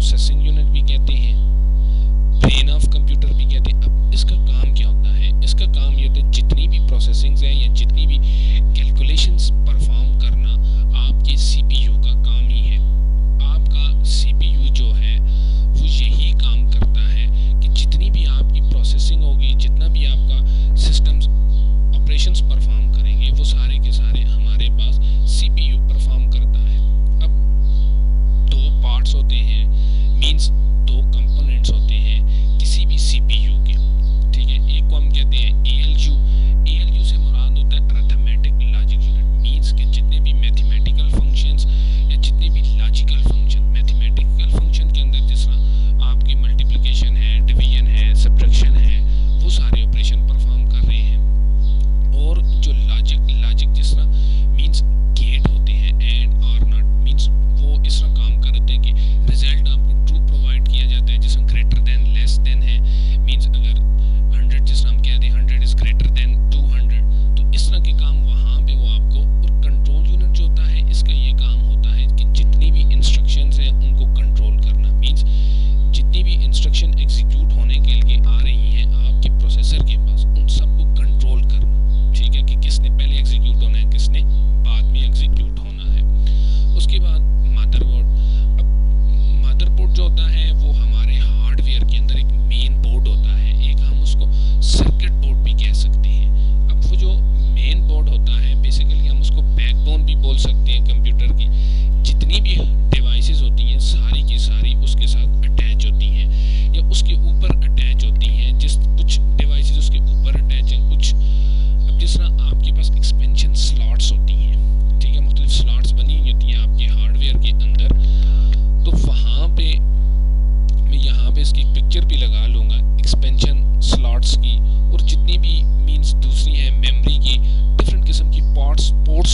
processing unit we get the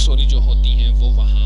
story जो होती हैं वो वहाँ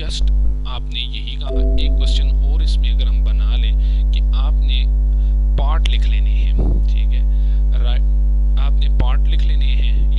जस्ट आपने यही कहा। एक क्वेश्चन और इसमें अगर हम बना लें कि आपने पार्ट लिख लेने हैं, ठीक है? राइट आपने पार्ट लिख लेने हैं